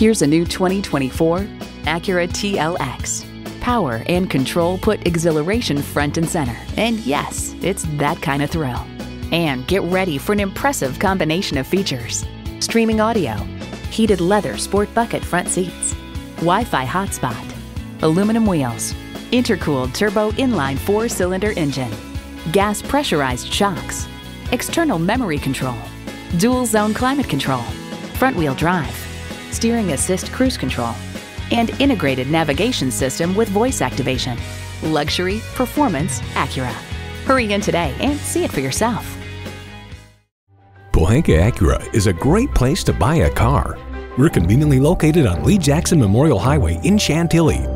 Here's a new 2024 Acura TLX. Power and control put exhilaration front and center. And yes, it's that kind of thrill. And get ready for an impressive combination of features streaming audio, heated leather sport bucket front seats, Wi Fi hotspot, aluminum wheels, intercooled turbo inline four cylinder engine, gas pressurized shocks, external memory control, dual zone climate control, front wheel drive, steering assist cruise control, and integrated navigation system with voice activation. Luxury, performance, Acura. Hurry in today and see it for yourself. Pohanka Acura is a great place to buy a car. We're conveniently located on Lee Jackson Memorial Highway in Chantilly